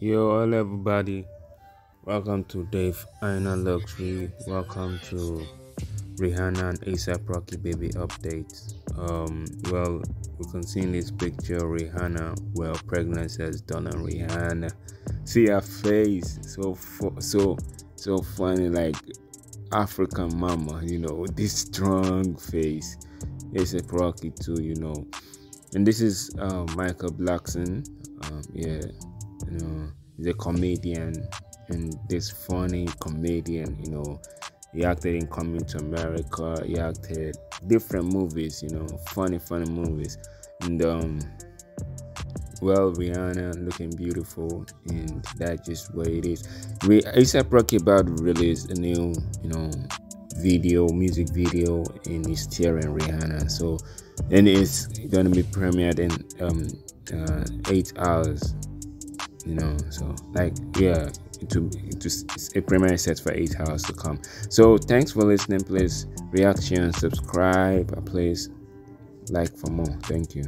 Yo, hello everybody. Welcome to Dave Aina Luxury. Welcome to Rihanna and ASAP Rocky Baby update. Um, well, we can see in this picture Rihanna. Well, pregnancy has done on Rihanna. See her face, so so so funny, like African mama. You know, this strong face. ASAP Rocky too. You know, and this is uh, Michael Blackson. Um, yeah, you know, he's a comedian and this funny comedian, you know. He acted in Coming to America, he acted different movies, you know, funny, funny movies. And um well Rihanna looking beautiful and that's just what it is. We ASAP Rocky about release a new, you know, video, music video and he's tearing Rihanna. So and it's gonna be premiered in um uh, eight hours you know so like yeah to to a primary set for eight hours to come. So thanks for listening. Please reaction subscribe. Please like for more. Thank you